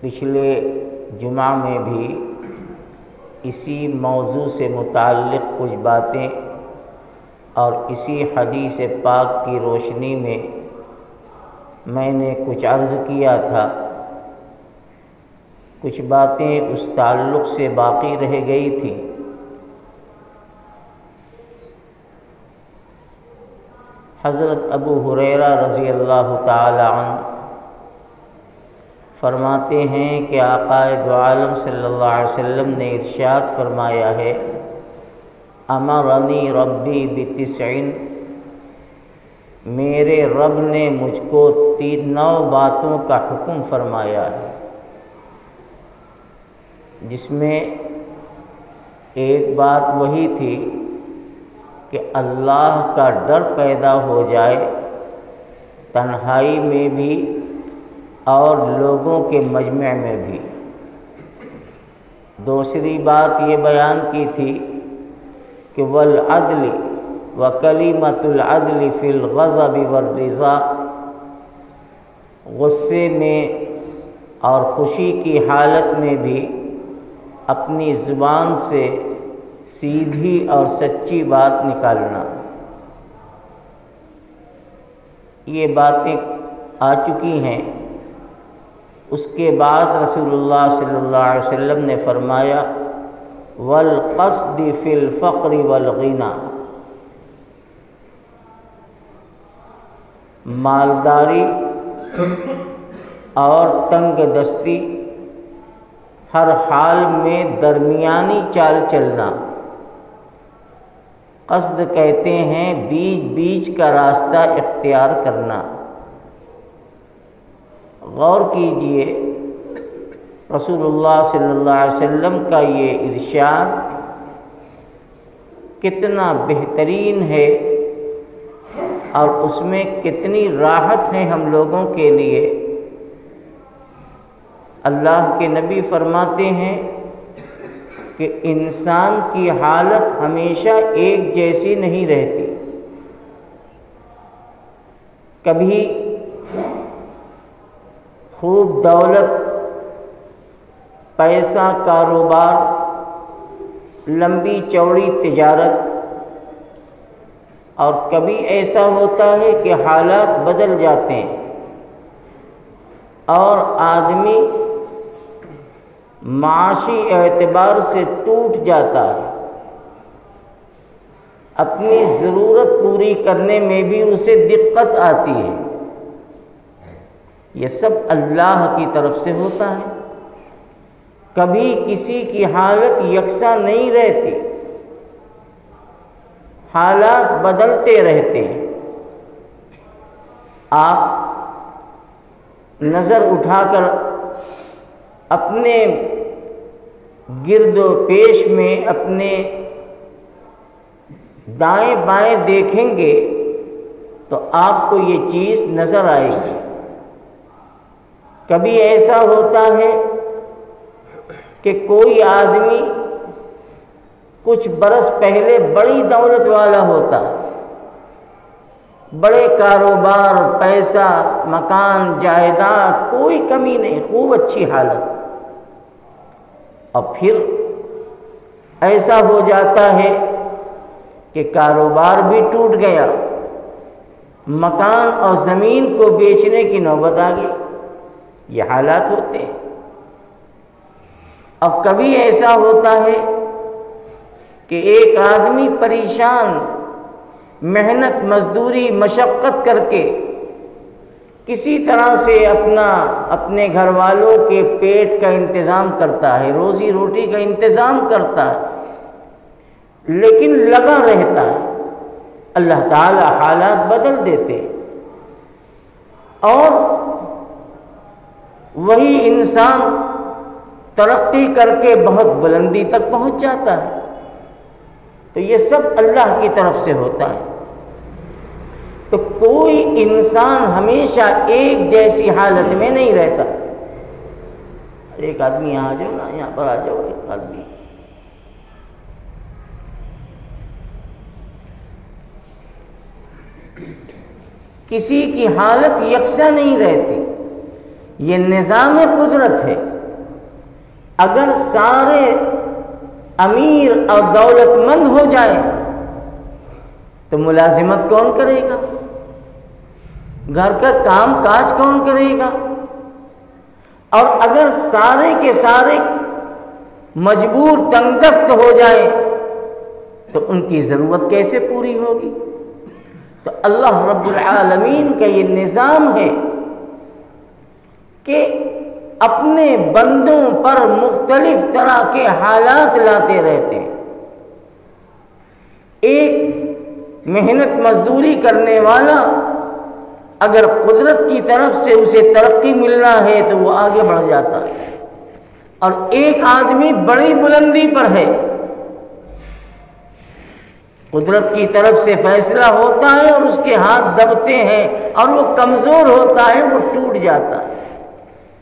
पिछले जुमा में भी इसी मौजू से मुतक़ कुछ बातें और इसी हदीस पाक की रोशनी में मैंने कुछ अर्ज़ किया था। कुछ बातें उस ताल्लुक़ से बाकी रह गई थी। हज़रत अबू हुरैरा रज़ी अल्लाह तआला फरमाते हैं कि आकाए आलम सल्लल्लाहु अलैहि वसल्लम ने इरशाद फरमाया है, अमरनी रब्बी बितिसैन मेरे रब ने मुझको तीन नौ बातों का हुक्म फरमाया है, जिसमें एक बात वही थी कि अल्लाह का डर पैदा हो जाए, तन्हाई में भी और लोगों के मजमे में भी। दूसरी बात ये बयान की थी कि वल अदली व कलीमतुल अदली फिल गज़ब वर्रज़ा गुस्से में और ख़ुशी की हालत में भी अपनी ज़ुबान से सीधी और सच्ची बात निकालना। ये बातें आ चुकी हैं। उसके बाद रसूलुल्लाह सल्लल्लाहु अलैहि वसल्लम ने फरमाया, वल कसद फिल फ़क्र वल गिना। मालदारी और तंग दस्ती हर हाल में दरमियानी चाल चलना। कसद कहते हैं बीच बीच का रास्ता इख्तियार करना। गौर कीजिए, रसूलुल्लाह सल्लल्लाहु अलैहि वसल्लम का ये इरशाद कितना बेहतरीन है और उसमें कितनी राहत है हम लोगों के लिए। अल्लाह के नबी फरमाते हैं कि इंसान की हालत हमेशा एक जैसी नहीं रहती। कभी खूब दौलत, पैसा, कारोबार, लंबी चौड़ी तिजारत। और कभी ऐसा होता है कि हालात बदल जाते हैं और आदमी माशी एतबार से टूट जाता है। अपनी ज़रूरत पूरी करने में भी उसे दिक्कत आती है। ये सब अल्लाह की तरफ़ से होता है। कभी किसी की हालत यकसा नहीं रहती, हालात बदलते रहते हैं। आप नज़र उठाकर अपने गिरदो पेश में अपने दाएँ बाएँ देखेंगे तो आपको ये चीज़ नज़र आएगी। कभी ऐसा होता है कि कोई आदमी कुछ बरस पहले बड़ी दौलत वाला होता, बड़े कारोबार, पैसा, मकान, जायदाद, कोई कमी नहीं, खूब अच्छी हालत। और फिर ऐसा हो जाता है कि कारोबार भी टूट गया, मकान और ज़मीन को बेचने की नौबत आ गई। ये हालात होते हैं। अब कभी ऐसा होता है कि एक आदमी परेशान, मेहनत, मजदूरी, मशक्क़त करके किसी तरह से अपना, अपने घर वालों के पेट का इंतज़ाम करता है, रोज़ी रोटी का इंतज़ाम करता है, लेकिन लगा रहता है, अल्लाह ताला हालात बदल देते और वही इंसान तरक्की करके बहुत बुलंदी तक पहुँच जाता है। तो ये सब अल्लाह की तरफ़ से होता है। तो कोई इंसान हमेशा एक जैसी हालत में नहीं रहता। एक आदमी यहाँ आ जाओ ना, यहाँ पर आ जाओ, एक आदमी। किसी की हालत यकसा नहीं रहती। ये निज़ाम कुदरत है। अगर सारे अमीर और दौलतमंद हो जाए तो मुलाजिमत कौन करेगा? घर का काम काज कौन करेगा? और अगर सारे के सारे मजबूर, तंगदस्त हो जाए तो उनकी ज़रूरत कैसे पूरी होगी? तो अल्लाह रब्बुल आलमीन का ये निज़ाम है कि अपने बंदों पर मुख्तलिफ़ तरह के हालात लाते रहते हैं। एक मेहनत मजदूरी करने वाला अगर कुदरत की तरफ़ से उसे तरक्की मिलना है तो वो आगे बढ़ जाता है। और एक आदमी बड़ी बुलंदी पर है। कुदरत की तरफ़ से फैसला होता है और उसके हाथ दबते हैं और वो कमज़ोर होता है, वो टूट जाता है।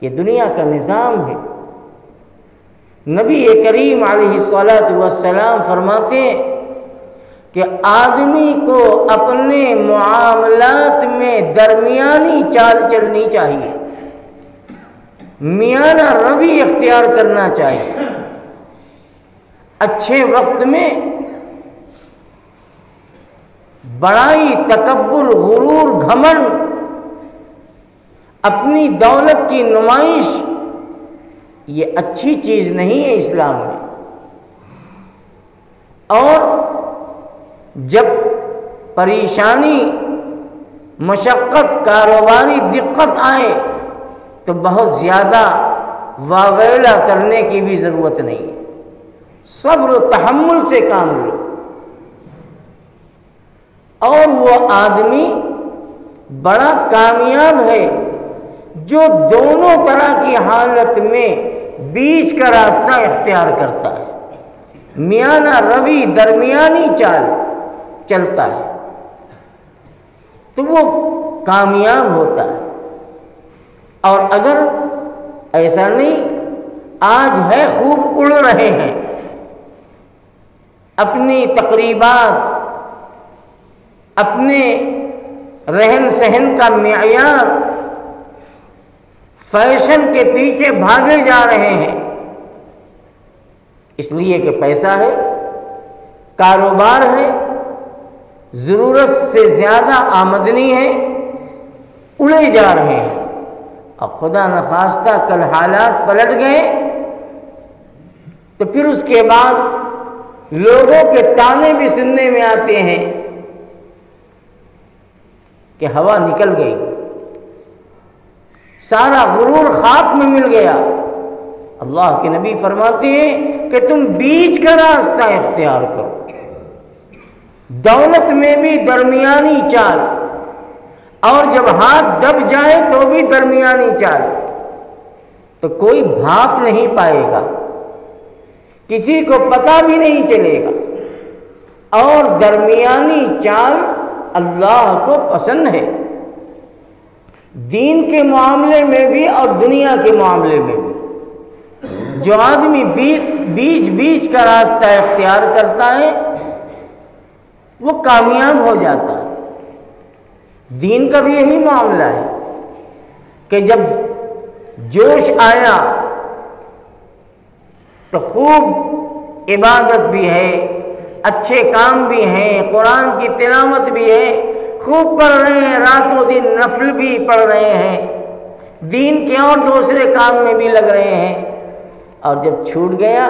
ये दुनिया का निज़ाम है। नबी करीम सलाम फरमाते हैं कि आदमी को अपने मामलात में दरमियानी चाल चलनी चाहिए। मियाना रवि अख्तियार करना चाहिए। अच्छे वक्त में बड़ाई तकबर गुरूर, घमंड अपनी दौलत की नुमाइश, ये अच्छी चीज़ नहीं है इस्लाम में। और जब परेशानी, मशक्क़त, कारोबारी दिक्कत आए तो बहुत ज़्यादा वावेला करने की भी ज़रूरत नहीं है। सब्र तहमुल से काम लो। और वो आदमी बड़ा कामयाब है। जो दोनों तरह की हालत में बीच का रास्ता इख्तियार करता है। मियाना रवि दरमियानी चाल चलता है। तो वो कामयाब होता है। और अगर ऐसा नहीं, आज है खूब उड़ रहे हैं। अपनी तकरीबात, अपने रहन सहन का मैार फ़ैशन के पीछे भागे जा रहे हैं। इसलिए कि पैसा है, कारोबार है, ज़रूरत से ज़्यादा आमदनी है, उड़े जा रहे हैं। अब खुदा न खास्ता कल हालात पलट गए तो फिर उसके बाद लोगों के ताने भी सुनने में आते हैं कि हवा निकल गई। सारा गुरूर खाक में मिल गया। अल्लाह के नबी फरमाते हैं कि तुम बीच का रास्ता इख्तियार करो। दौलत में भी दरमियानी चाल। और जब हाथ दब जाए तो भी दरमियानी चाल। तो कोई भाप नहीं पाएगा। किसी को पता भी नहीं चलेगा। और दरमियानी चाल अल्लाह को पसंद है। दीन के मामले में भी और दुनिया के मामले में भी। जो आदमी बीच बीच का रास्ता इख्तियार करता है, वो कामयाब हो जाता है। दीन का भी यही मामला है कि जब जोश आया तो खूब इबादत भी है, अच्छे काम भी हैं, कुरान की तिलावत भी है खूब पढ़ रहे हैं, रातों दिन नफल भी पढ़ रहे हैं, दीन के और दूसरे काम में भी लग रहे हैं। और जब छूट गया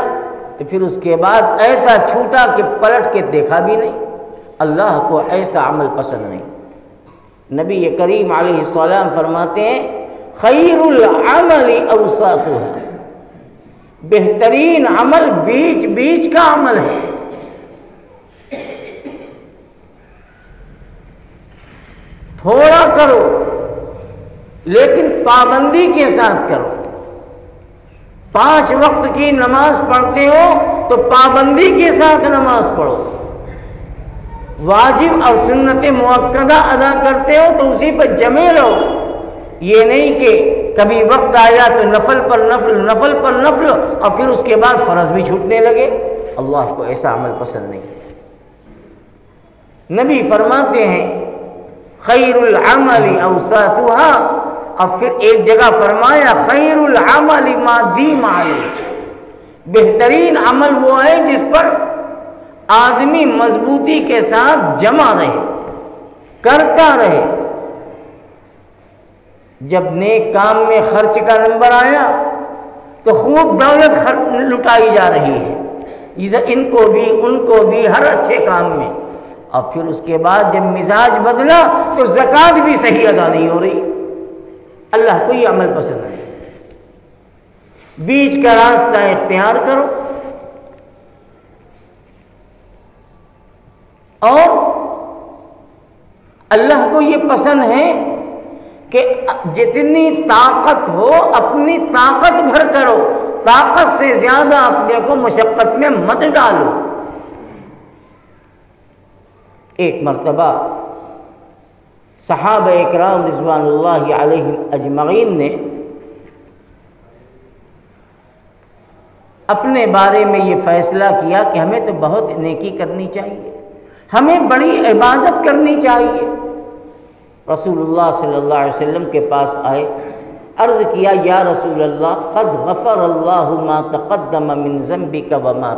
तो फिर उसके बाद ऐसा छूटा कि पलट के देखा भी नहीं। अल्लाह को ऐसा अमल पसंद नहीं। नबी करीम सलाम फरमाते हैं, खैरुल अमल अवसात है बेहतरीन अमल बीच बीच का अमल है। थोड़ा करो, लेकिन पाबंदी के साथ करो। पाँच वक्त की नमाज़ पढ़ते हो तो पाबंदी के साथ नमाज़ पढ़ो। वाजिब और सुन्नत मुक्दा अदा करते हो तो उसी पर जमे रहो। ये नहीं कि कभी वक्त आया तो नफल पर नफल नफल पर नफल, और फिर उसके बाद फ़र्ज़ भी छूटने लगे। अल्लाह को ऐसा अमल पसंद नहीं। नबी फरमाते हैं खैरुल अमली अवसातुहा। अब फिर एक जगह फरमाया, खैरुल अमली मादी माली। बेहतरीन अमल वो है जिस पर आदमी मजबूती के साथ जमा रहे, करता रहे। जब नेक काम में खर्च का नंबर आया तो खूब दौलत लुटाई जा रही है। इधर इनको भी, उनको भी, हर अच्छे काम में। और फिर उसके बाद जब मिजाज बदला तो जक़ात भी सही अदा नहीं हो रही। अल्लाह को ये अमल पसंद नहीं। बीच का रास्ता इख्तियार करो। और अल्लाह को ये पसंद है कि जितनी ताकत हो, अपनी ताकत भर करो। ताकत से ज़्यादा अपने को मशक्क़त में मत डालो। एक मरतबा। सहाब इकराम रिजवान अजमैन ने अपने बारे में ये फैसला किया कि हमें तो बहुत नेकी करनी चाहिए। हमें बड़ी इबादत करनी चाहिए। रसूलुल्लाह सल्लल्लाहु अलैहि वसल्लम के पास आए, अर्ज़ किया, या रसूल अल्लाह कद गफ़र अल्लाह मा तक़द्दम मिन ज़म्बिका व मा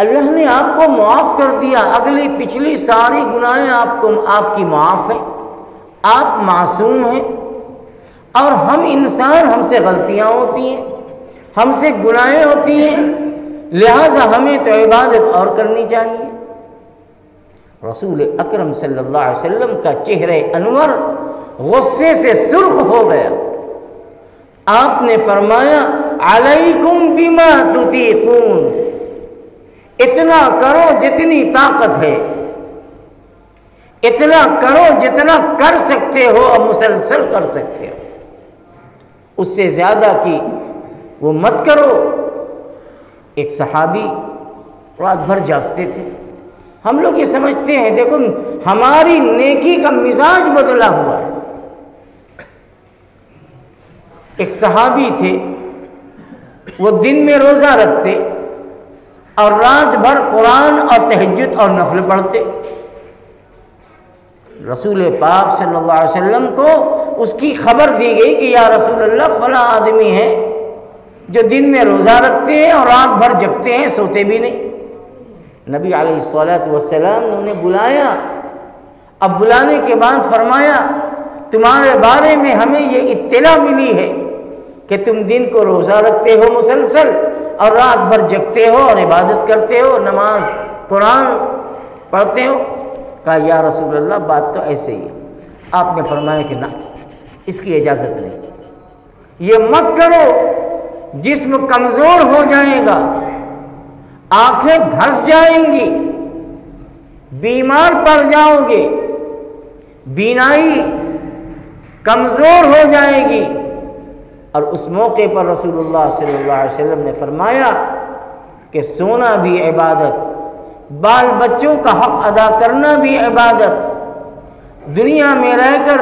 अल्लाह ने आपको माफ़ कर दिया। अगली पिछली सारी गुनाहें आपको आपकी माफ़ हैं। आप मासूम हैं। और हम इंसान, हमसे गलतियाँ होती हैं। हमसे गुनाहें होती हैं। लिहाजा हमें तो इबादत और करनी चाहिए। रसूल अकरम सल्लल्लाहु अलैहि वसल्लम का चेहरे अनवर गुस्से से सुर्ख हो गया। आपने फरमाया, अलैकुम बिमा तुतीकून। इतना करो जितनी ताकत है। इतना करो जितना कर सकते हो, और मुसलसल कर सकते हो। उससे ज़्यादा की वो मत करो। एक सहाबी रात भर जागते थे। हम लोग ये समझते हैं, देखो, हमारी नेकी का मिजाज बदला हुआ है। एक सहाबी थे, वो दिन में रोज़ा रखते और रात भर कुरान और तहजद और नफल पढ़ते। रसूल पाक सल्लल्लाहु अलैहि वसल्लम को उसकी खबर दी गई कि, या रसूल अल्लाह फला आदमी है जो दिन में रोज़ा रखते हैं और रात भर जगते हैं, सोते भी नहीं। नबी वसलाम ने उन्हें बुलाया। अब बुलाने के बाद फरमाया, तुम्हारे बारे में हमें ये इत्तला मिली है कि तुम दिन को रोज़ा रखते हो मुसलसल और रात भर जगते हो और इबादत करते हो, नमाज़, कुरान पढ़ते हो। कहा, या रसूल अल्लाह बात तो ऐसे ही है। आपने फरमाया कि ना, इसकी इजाज़त नहीं। ये मत करो, जिस्म कमज़ोर हो जाएगा, आँखें धस जाएँगी, बीमार पड़ जाओगे, बीनाई कमज़ोर हो जाएगी और उस मौके पर रसूलुल्लाह सल्लल्लाहु अलैहि वसल्लम ने फरमाया कि सोना भी इबादत, बाल बच्चों का हक अदा करना भी इबादत, दुनिया में रहकर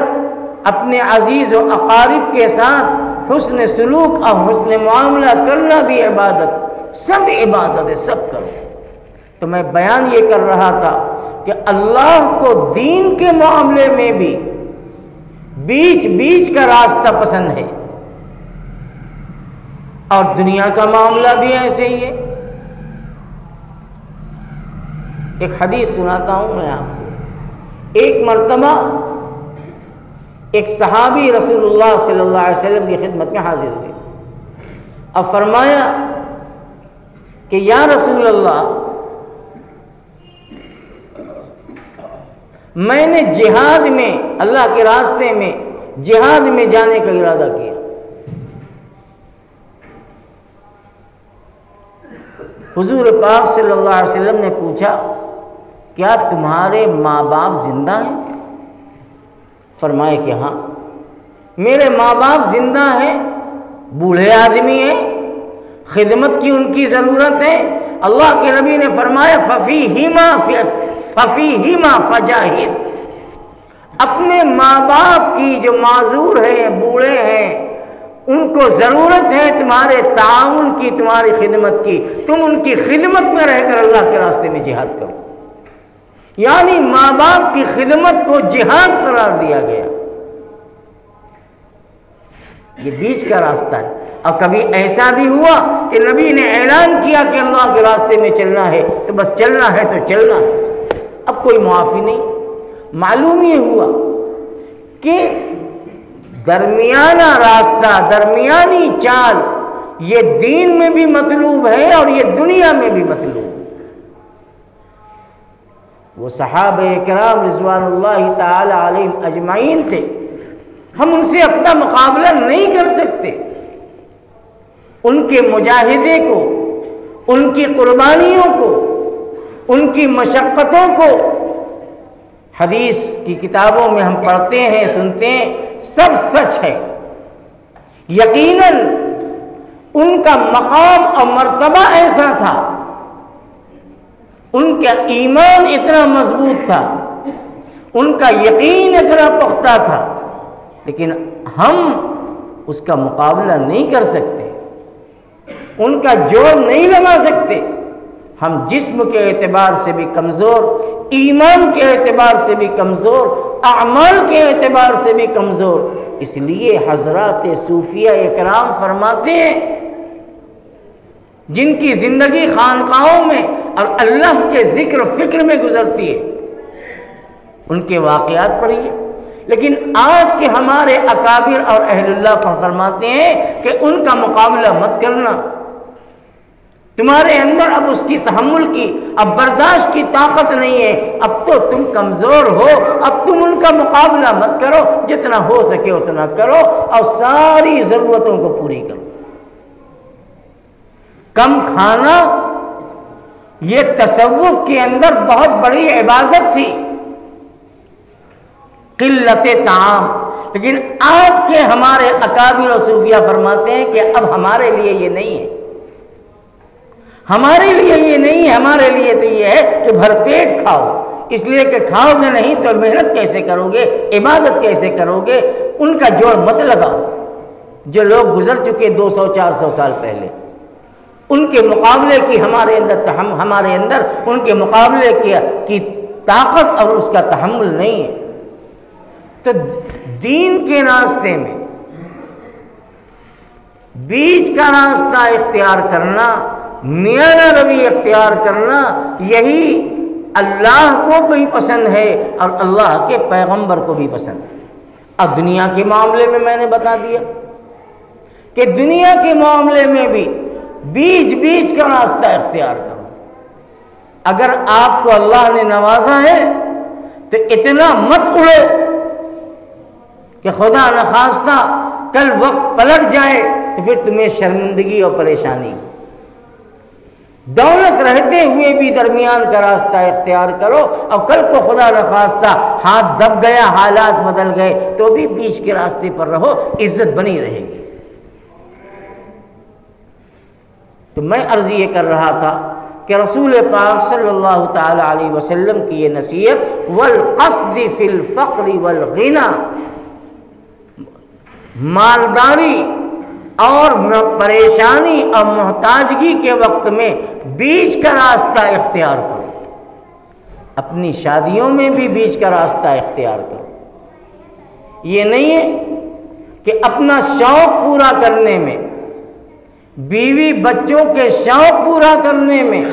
अपने अज़ीज़ व अकारिब के साथ हुसन सलूक और हुसन मामला करना भी इबादत, सब इबादत है, सब करो। तो मैं बयान ये कर रहा था कि अल्लाह को दीन के मामले में भी बीच बीच का रास्ता पसंद है। और दुनिया का मामला भी ऐसे ही है। एक हदीस सुनाता हूँ मैं आपको। एक मरतबा एक सहाबी रसूलुल्लाह सल्लल्लाहु अलैहि वसल्लम की खिदमत में हाजिर हुए और फरमाया कि, या रसूल अल्लाह मैंने जिहाद में, अल्लाह के रास्ते में जिहाद में जाने का इरादा किया। हुजूर पाक सल्लल्लाहु अलैहि वसल्लम ने पूछा, क्या तुम्हारे माँ बाप ज़िंदा हैं? फरमाए कि हाँ। मेरे माँ बाप ज़िंदा हैं, बूढ़े आदमी हैं, खिदमत की उनकी ज़रूरत है। अल्लाह के नबी ने फरमाया फफी हीमा फफी हीमा फजाहिद। अपने माँ बाप की जो माजूर हैं, बूढ़े हैं उनको ज़रूरत है तुम्हारे ताउन की, तुम्हारी खिदमत की। तुम उनकी खिदमत में रहकर अल्लाह के रास्ते में जिहाद करो। यानी माँ बाप की खिदमत को जिहाद करार दिया गया। ये बीच का रास्ता है। और कभी ऐसा भी हुआ कि नबी ने ऐलान किया कि अल्लाह के रास्ते में चलना है तो बस चलना है तो चलना है। अब कोई मुआफ़ी नहीं। मालूम ये हुआ कि दरमियाना रास्ता, दरमियानी चाल, ये दीन में भी मतलूब है और ये दुनिया में भी मतलूब वो सहाब कराम रिजवान अजमाइन थे। हम उनसे अपना मुकाबला नहीं कर सकते। उनके मुजाहिदे को, उनकी कुर्बानियों को, उनकी मशक्क़तों को, हदीस की किताबों में हम पढ़ते हैं, सुनते हैं सब सच है। यकीनन उनका मकाम और मर्तबा ऐसा था। उनका ईमान इतना मज़बूत था। उनका यकीन इतना पुख्ता था। लेकिन हम उसका मुकाबला नहीं कर सकते। उनका ज़ोर नहीं लगा सकते। हम जिस्म के एतबार से भी कमज़ोर, ईमान के एतबार से भी कमज़ोर, अमल के एतबार से भी कमज़ोर। इसलिए हज़रत सूफिया इकराम फरमाते हैं, जिनकी ज़िंदगी खानकाहों में और अल्लाह के ज़िक्र फ़िक्र में गुजरती है। उनके वाक़ात पढ़िए। लेकिन आज के हमारे अकाबिर और अहलुल्लाह फरमाते हैं कि उनका मुकाबला मत करना। तुम्हारे अंदर अब उसकी तहमुल की, अब बर्दाश्त की ताकत नहीं है। अब तो तुम कमज़ोर हो। अब तुम उनका मुकाबला मत करो। जितना हो सके उतना करो और सारी ज़रूरतों को पूरी करो। कम खाना, ये तसव्वुफ के अंदर बहुत बड़ी इबादत थी। किल्लत ताम। लेकिन आज के हमारे अकाबिर और सूफिया फरमाते हैं कि अब हमारे लिए ये नहीं है। हमारे लिए ये नहीं है हमारे लिए तो ये है कि भरपेट खाओ। इसलिए कि खाओगे नहीं तो मेहनत कैसे करोगे इबादत कैसे करोगे उनका जोड़ मत लगाओ। जो लोग गुजर चुके 200-400 साल पहले उनके मुकाबले की हमारे अंदर हम हमारे अंदर उनके मुकाबले की, की ताकत और उसका तहमुल नहीं है। तो दीन के रास्ते में बीच का रास्ता इख्तियार करना मियाना रवि इख्तियार करना यही अल्लाह को भी पसंद है और अल्लाह के पैगंबर को भी पसंद है। अब दुनिया के मामले में मैंने बता दिया कि दुनिया के मामले में भी बीच बीच का रास्ता इख्तियार करो। अगर आपको अल्लाह ने नवाजा है तो इतना मत उड़ो कि खुदा न खास्ता कल वक्त पलट जाए तो फिर तुम्हें शर्मिंदगी और परेशानी। दौलत रहते हुए भी दरमियान का रास्ता इख्तियार करो। और कल को खुदा नखास्ता हाथ दब गया, हालात बदल गए तो भी बीच के रास्ते पर रहो, इज़्ज़त बनी रहेगी। तो मैं अर्ज़ ये कर रहा था कि रसूल पाक सल्लल्लाहु अलैहि वसल्लम की ये नसीहत, वल कसद फिल फ़क्र वल गिना, मालदारी और परेशानी और मोहताजगी के वक्त में बीच का रास्ता इख्तियार करो। अपनी शादियों में भी बीच का रास्ता इख्तियार करो। ये नहीं है कि अपना शौक पूरा करने में, बीवी बच्चों के शौक पूरा करने में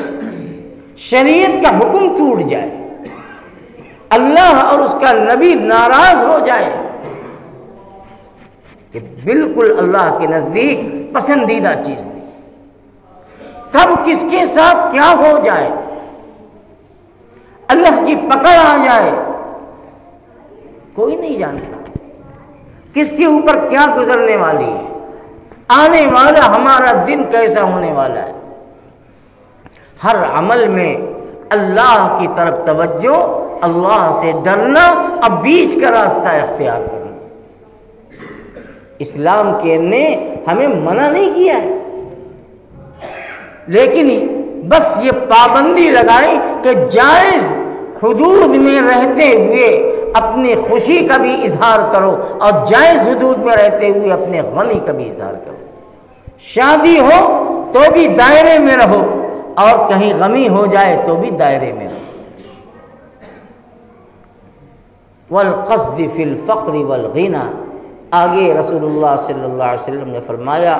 शरीयत का हुक्म टूट जाए, अल्लाह और उसका नबी नाराज़ हो जाए कि बिल्कुल अल्लाह के नज़दीक पसंदीदा चीज़ कब किसके साथ क्या हो जाए? अल्लाह की पकड़ आ जाए। कोई नहीं जानता। किसके ऊपर क्या गुजरने वाली है? आने वाला हमारा दिन कैसा होने वाला है? हर अमल में अल्लाह की तरफ़ तवज्जो, अल्लाह से डरना, अब बीच का रास्ता अख्तियार करना। इस्लाम के ने हमें मना नहीं किया है। लेकिन बस ये पाबंदी लगाई कि जायज़ हदूद में रहते हुए अपनी खुशी का भी इजहार करो और जायज़ हदूद में रहते हुए अपने गमी का भी इजहार करो। शादी हो तो भी दायरे में रहो और कहीं गमी हो जाए तो भी दायरे में रहो। वल कसद फिल फ़क्र वल आगे रसूलुल्लाह सल्लल्लाहु अलैहि वसल्लम ने फरमाया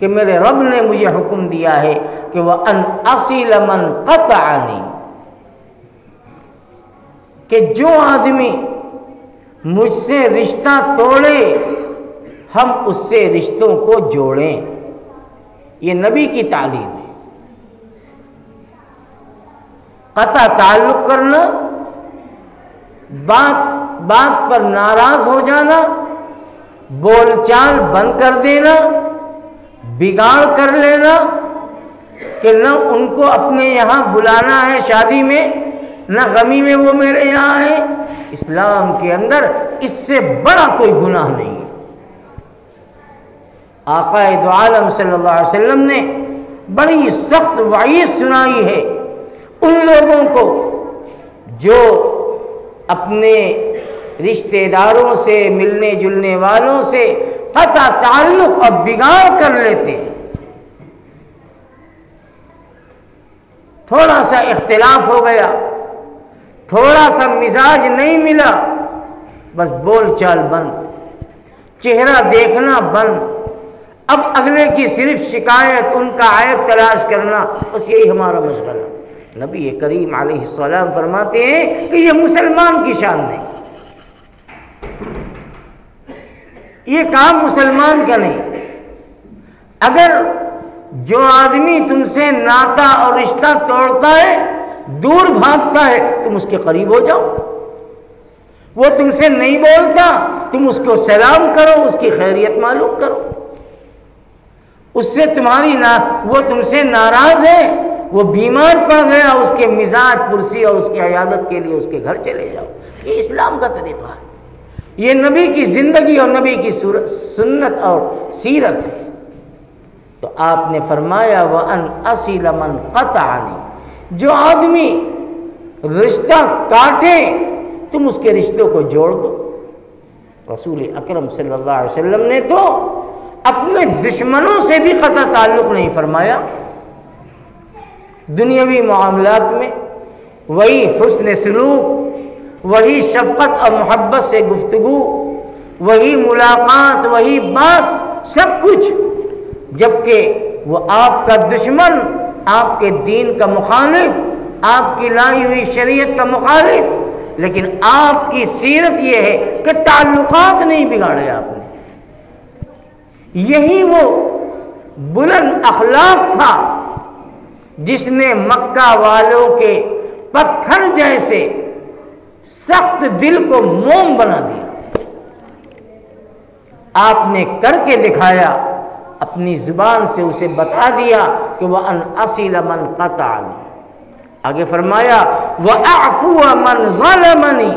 कि मेरे रब ने मुझे हुक्म दिया है कि वह अन असील मन कतआनी कि जो आदमी मुझसे रिश्ता तोड़े, हम उससे रिश्तों को जोड़ें। ये नबी की तालीम है। कता ताल्लुक करना, बात बात पर नाराज़ हो जाना, बोलचाल बंद कर देना बिगाड़ कर लेना कि न उनको अपने यहाँ बुलाना है शादी में, न गमी में वो मेरे यहाँ है इस्लाम के अंदर इससे बड़ा कोई गुनाह नहीं है। आकाए दो आलम ने बड़ी सख्त वाइस सुनाई है उन लोगों को जो अपने रिश्तेदारों से मिलने जुलने वालों से कता ताल्लुक और बिगाड़ कर लेते हैं। थोड़ा सा इख्तिलाफ हो गया थोड़ा सा मिजाज नहीं मिला, बस बोल चाल बंद, चेहरा देखना बंद। अब अगले की सिर्फ़ शिकायत, उनका आयत तलाश करना, बस यही हमारा मशगला। नबी करीम आलम फरमाते हैं कि ये मुसलमान की शान नहीं। ये काम मुसलमान का नहीं। अगर जो आदमी तुमसे नाता और रिश्ता तोड़ता है, दूर भागता है, तुम उसके करीब हो जाओ। वो तुमसे नहीं बोलता, तुम उसको सलाम करो, उसकी खैरियत मालूम करो। उससे तुम्हारी ना, वो तुमसे नाराज़ है, वो बीमार पड़ गया, उसके मिजाज पुरसी और उसकी अयादत के लिए उसके घर चले जाओ। ये इस्लाम का तरीका है। ये नबी की ज़िंदगी और नबी की सुन्नत और सीरत है। तो आपने फरमाया वह अन असील मन कतानी। जो आदमी रिश्ता काटे, तुम उसके रिश्तों को जोड़ दो। रसूल अकरम सल्लल्लाहु अलैहि वसल्लम ने तो अपने दुश्मनों से भी कता ताल्लुक़ नहीं फरमाया। दुनियावी मामला में वही हुस्न सलूक वही शफकत और मोहब्बत से गुफ्तगु, वही मुलाकात, वही बात, सब कुछ। जबकि वो आपका दुश्मन, आपके दीन का मुखालिफ, आपकी लाई हुई शरीयत का मुखालिफ। लेकिन आपकी सीरत यह है कि ताल्लुकात नहीं बिगाड़े आपने। यही वो बुलंद अखलाक था जिसने मक्का वालों के पत्थर जैसे सख्त दिल को मोम बना दिया। आपने करके दिखाया, अपनी ज़ुबान से उसे बता दिया कि वह अन असिल मन कता आगे फरमाया, वह आफू मन मनी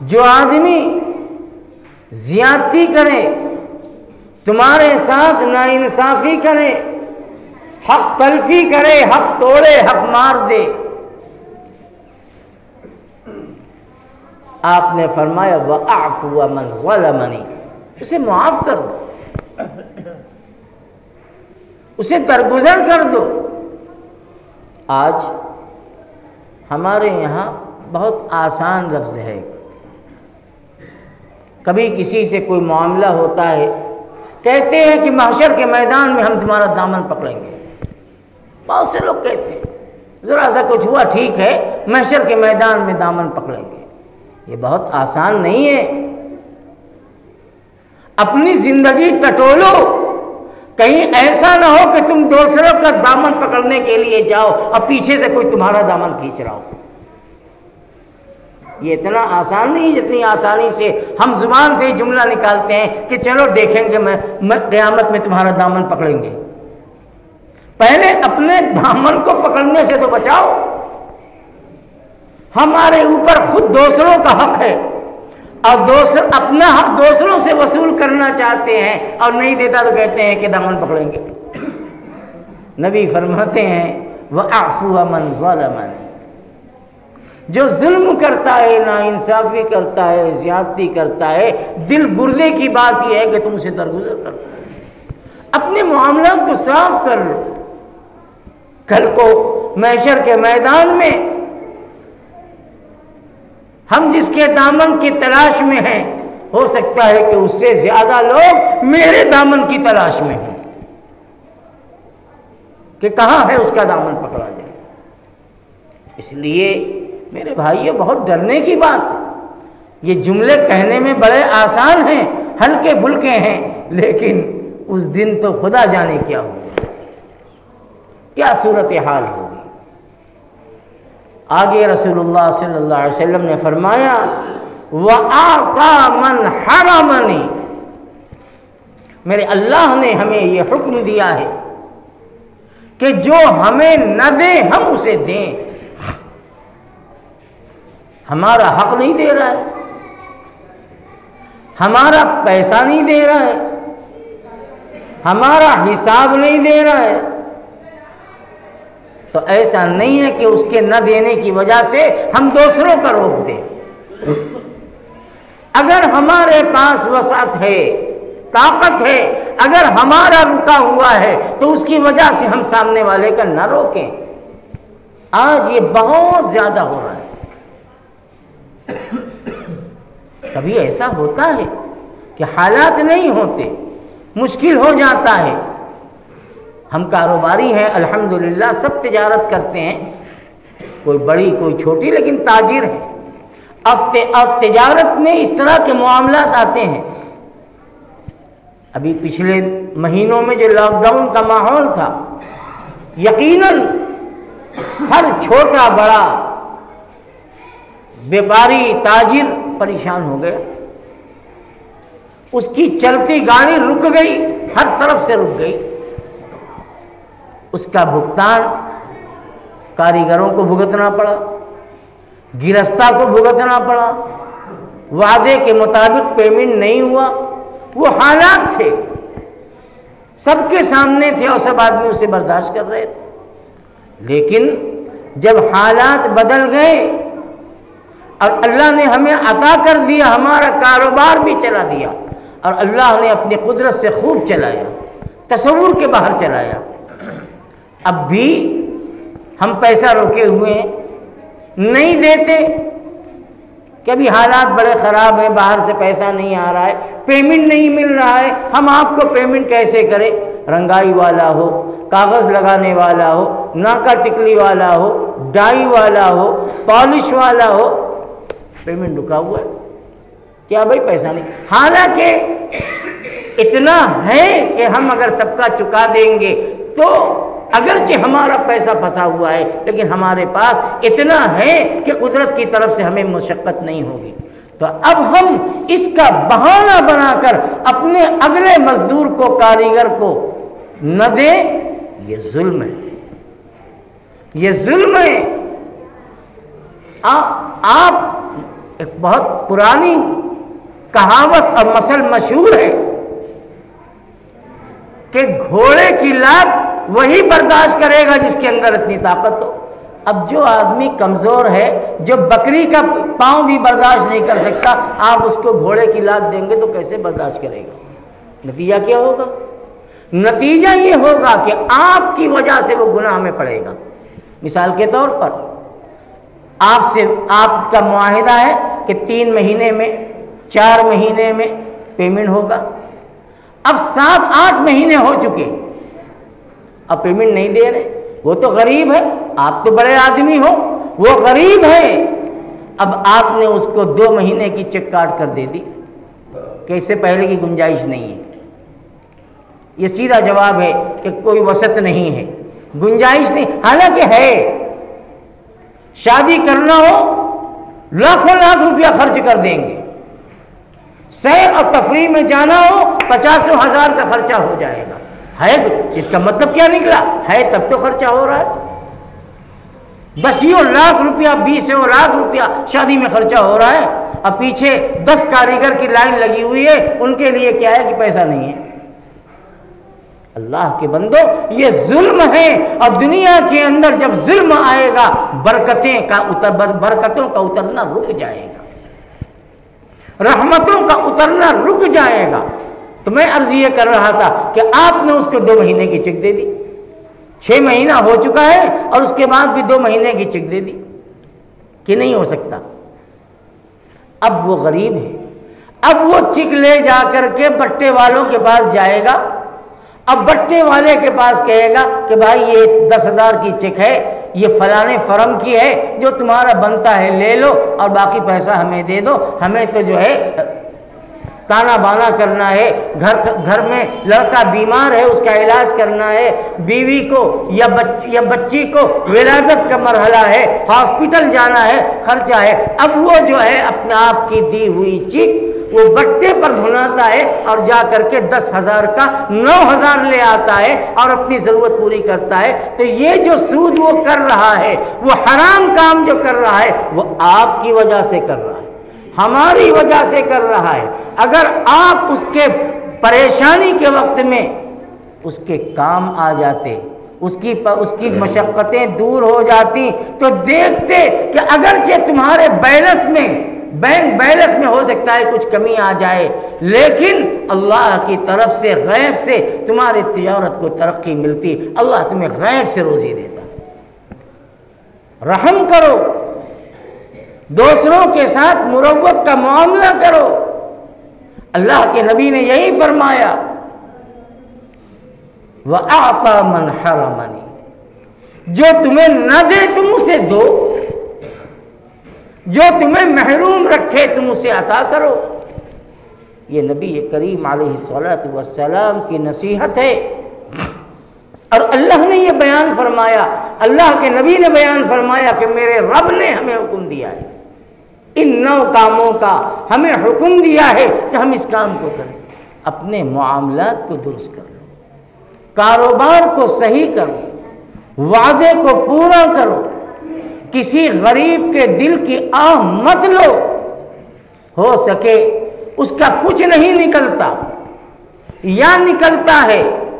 जो आदमी ज्यादती करे, तुम्हारे साथ नाइंसाफी करे, हक तलफी करे, हक तोड़े, हक मार दे आपने फरमाया वह आफ हुआ मन मनी उसे मुआफ कर उसे दरगुजर कर दो। आज हमारे यहाँ बहुत आसान लफ्ज़ है। कभी किसी से कोई मामला होता है, कहते हैं कि माशर के मैदान में हम तुम्हारा दामन पकड़ेंगे। बहुत से लोग कहते हैं, ज़रा सा कुछ हुआ, ठीक है महशर के मैदान में दामन पकड़ेंगे। ये बहुत आसान नहीं है। अपनी ज़िंदगी टटोलो। कहीं ऐसा ना हो कि तुम दूसरों का दामन पकड़ने के लिए जाओ और पीछे से कोई तुम्हारा दामन खींच रहा हो। ये इतना आसान नहीं जितनी आसानी से हम ज़ुबान से ही जुमला निकालते हैं कि चलो देखेंगे मैं, क़यामत में तुम्हारा दामन पकड़ेंगे। पहले अपने दामन को पकड़ने से तो बचाओ। हमारे ऊपर खुद दूसरों का हक है। और दूसर, अपना हक दूसरों से वसूल करना चाहते हैं और नहीं देता तो कहते हैं कि दामन पकड़ेंगे। नबी फरमाते हैं वह आफू मन मन जो जुल्म करता है ना इंसाफी करता है, ज्यादती करता है, दिल गुर्दे की बात यह है कि तुम उसे दरगुजर कर। अपने मामला को साफ़ कर। लो कल को मैशर के मैदान में हम जिसके दामन की तलाश में हैं, हो सकता है कि उससे ज़्यादा लोग मेरे दामन की तलाश में हैं। कि कहाँ है उसका दामन पकड़ा जाए? इसलिए मेरे भाई, ये बहुत डरने की बात है। ये जुमले कहने में बड़े आसान हैं, हल्के फुल्के हैं, लेकिन उस दिन तो खुदा जाने क्या होगा क्या सूरत हाल होगी? आगे रसूलुल्लाह सल्लल्लाहु अलैहि वसल्लम ने फरमाया, वह आका मन हरामनी। मेरे अल्लाह ने हमें यह हुक्म दिया है कि जो हमें न दे, हम उसे दें। हमारा हक नहीं दे रहा है। हमारा पैसा नहीं दे रहा है। हमारा हिसाब नहीं दे रहा है। तो ऐसा नहीं है कि उसके न देने की वजह से हम दूसरों का रोक दें। अगर हमारे पास वसात है, ताकत है, अगर हमारा रुका हुआ है तो उसकी वजह से हम सामने वाले का न रोकें। आज ये बहुत ज़्यादा हो रहा है। कभी ऐसा होता है कि हालात नहीं होते, मुश्किल हो जाता है हम कारोबारी हैं अल्हम्दुलिल्लाह सब तजारत करते हैं। कोई बड़ी कोई छोटी लेकिन ताजिर है। अब ते, अब तजारत में इस तरह के मामला आते हैं। अभी पिछले महीनों में जो लॉकडाउन का माहौल था यकीनन हर छोटा बड़ा व्यापारी ताजिर परेशान हो गया। उसकी चलती गाड़ी रुक गई हर तरफ़ से रुक गई। उसका भुगतान कारीगरों को भुगतना पड़ा गिरस्ता को भुगतना पड़ा। वादे के मुताबिक पेमेंट नहीं हुआ। वो हालात थे। सबके सामने थे और सब आदमी उसे बर्दाश्त कर रहे थे। लेकिन जब हालात बदल गए, और अल्लाह ने हमें अता कर दिया, हमारा कारोबार भी चला दिया, और अल्लाह ने अपनी कुदरत से खूब चलाया, तस्वूर के बाहर चलाया अब भी हम पैसा रोके हुए हैं, नहीं देते। कभी हालात बड़े ख़राब हैं, बाहर से पैसा नहीं आ रहा है पेमेंट नहीं मिल रहा है, हम आपको पेमेंट कैसे करें? रंगाई वाला हो, कागज़ लगाने वाला हो, नाका टिकली वाला हो, डाई वाला हो पॉलिश वाला हो पेमेंट रुका हुआ है। क्या भाई पैसा नहीं? हालाँकि इतना है कि हम अगर सबका चुका देंगे तो अगरचे हमारा पैसा फंसा हुआ है लेकिन हमारे पास इतना है कि कुदरत की तरफ़ से हमें मुशक्क़त नहीं होगी। तो अब हम इसका बहाना बनाकर अपने अगले मजदूर को कारीगर को न दे ये जुल्म है। ये जुल्म है। आ, आप एक बहुत पुरानी कहावत और मसल मशहूर है कि घोड़े की लात वही बर्दाश्त करेगा जिसके अंदर इतनी ताकत हो। अब जो आदमी कमज़ोर है, जो बकरी का पाँव भी बर्दाश्त नहीं कर सकता, आप उसको घोड़े की लात देंगे तो कैसे बर्दाश्त करेगा? नतीजा क्या होगा? नतीजा ये होगा कि आपकी वजह से वो गुनाह में पड़ेगा। मिसाल के तौर पर, आपसे, आपका मुआहिदा है कि तीन महीने में, चार महीने में पेमेंट होगा। अब सात, आठ महीने हो चुके अब पेमेंट नहीं दे रहे। वो तो गरीब है, आप तो बड़े आदमी हो, वो गरीब है। अब आपने उसको दो महीने की चेक काट कर दे दी कैसे पहले की गुंजाइश नहीं है। ये सीधा जवाब है कि कोई वसत नहीं है। गुंजाइश नहीं, हालाँकि है। शादी करना हो, लाखों लाख रुपया खर्च कर देंगे। सैर और तफरी में जाना हो, पचासों हज़ार का खर्चा हो जाएगा। है? इसका मतलब क्या निकला? है, तब तो खर्चा हो रहा है। बस यो लाख रुपया, बीस लाख रुपया शादी में खर्चा हो रहा है। अब पीछे दस कारीगर की लाइन लगी हुई है। उनके लिए क्या है कि पैसा नहीं है? अल्लाह के बंदो, ये जुल्म है। और दुनिया के अंदर जब जुल्म आएगा, बरकतें का उतर, बरकतों का उतरना रुक जाएगा। रहमतों का उतरना रुक जाएगा। तो मैं अर्ज़ ये कर रहा था कि आपने उसको दो महीने की चेक दे दी। छह महीना हो चुका है और उसके बाद भी दो महीने की चेक दे दी कि नहीं हो सकता। अब वो गरीब है। अब वो चिक ले जाकर के बट्टे वालों के पास जाएगा। अब बट्टे वाले के पास कहेगा कि भाई ये दस हज़ार की चेक है, ये फलाने फर्म की है, जो तुम्हारा बनता है ले लो और बाकी पैसा हमें दे दो। हमें तो जो है ताना बाना करना है, घर घर में लड़का बीमार है, उसका इलाज करना है, बीवी को या बच, या बच्ची को विलादत का मरहला है, हॉस्पिटल जाना है, खर्चा है, अब वो जो है अपने आप की दी हुई चीज़ वो बट्टे पर भुनाता है और जा करके दस हज़ार का नौ हज़ार ले आता है और अपनी ज़रूरत पूरी करता है। तो ये जो सूद वो कर रहा है, वो हराम काम जो कर रहा है, वो आपकी वजह से कर रहा है। हमारी वजह से कर रहा है। अगर आप उसके परेशानी के वक्त में उसके काम आ जाते, उसकी उसकी मशक्क़तें दूर हो जाती तो देखते कि अगरचे तुम्हारे बैलेंस में, बैंक बैलेंस में हो सकता है कुछ कमी आ जाए। लेकिन अल्लाह की तरफ़ से, गैब से तुम्हारी तजारत को तरक्की मिलती। अल्लाह तुम्हें गैब से रोज़ी देता। रहम करो। दूसरों के साथ मुरवत का मामला करो। अल्लाह के नबी ने यही फरमाया वह आपा मन हरामनी। जो तुम्हें न दे, तुम उसे दो। जो तुम्हें महरूम रखे, तुम उसे अता करो। ये नबी करीम सलाम की नसीहत है। और अल्लाह ने यह बयान फरमाया, अल्लाह के नबी ने बयान फरमाया कि मेरे रब ने हमें हुक्म दिया है। इन नौ कामों का हमें हुक्म दिया है कि हम इस काम को करें। अपने मामलात को दुरुस्त कर। लो कारोबार को सही करो। वादे को पूरा करो। किसी गरीब के दिल की आह मत लो। हो सके उसका कुछ नहीं निकलता। या निकलता है,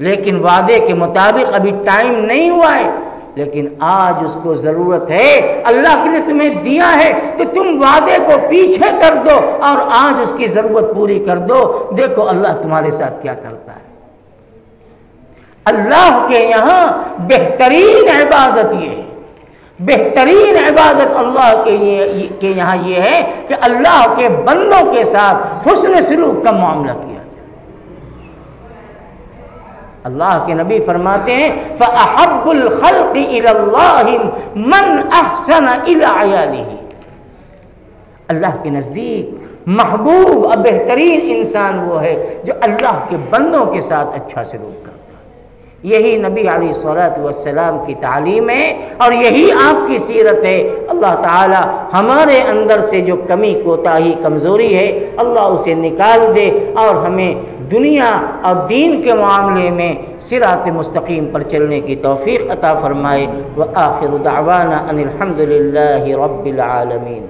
लेकिन वादे के मुताबिक अभी टाइम नहीं हुआ है। लेकिन आज उसको ज़रूरत है, अल्लाह ने तुम्हें दिया है तो तुम वादे को पीछे कर दो और आज उसकी ज़रूरत पूरी कर दो। देखो अल्लाह तुम्हारे साथ क्या करता है। अल्लाह के यहाँ बेहतरीन इबादत ये है। बेहतरीन इबादत अल्लाह के ये के यहाँ ये है कि अल्लाह के बंदों के साथ हुसन सलूक का मामला किया। अल्लाह के नबी फरमाते हैं, फ़अहब्बुल मन अहसन अल्लाह के नज़दीक महबूब और बेहतरीन इंसान वो है जो अल्लाह के बंदों के साथ अच्छा सलूक करता है। यही नबी सलाम की तालीम है और यही आपकी सीरत है। अल्लाह ताला हमारे अंदर से जो कमी, कोताही, कमज़ोरी है, अल्लाह उसे निकाल दे और हमें दुनिया और दीन के मामले में सिरात मुस्तकीम पर चलने की तोफ़ी अता फ़रमाए। व आखिर दावाना अनिलहमदिल्ला रब्बिल आलमीन।